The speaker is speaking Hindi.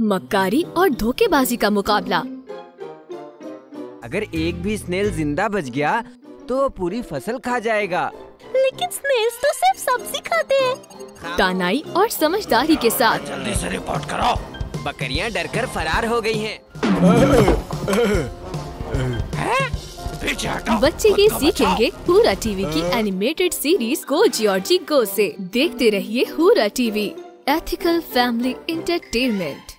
मक्कारी और धोखेबाजी का मुकाबला। अगर एक भी स्नेल ज़िंदा बच गया तो वो पूरी फ़सल खा जाएगा। लेकिन स्नेल्स तो सिर्फ़ सब्ज़ी खाते हैं। हाँ। तानाई और समझदारी के साथ। जल्दी से रिपोर्ट करो। बकरियाँ डरकर फरार हो गई हैं। बच्चे ये सीखेंगे पूरा टीवी की animated series go Georgie go से। देखते रहिए हुरा टीवी। Ethical family entertainment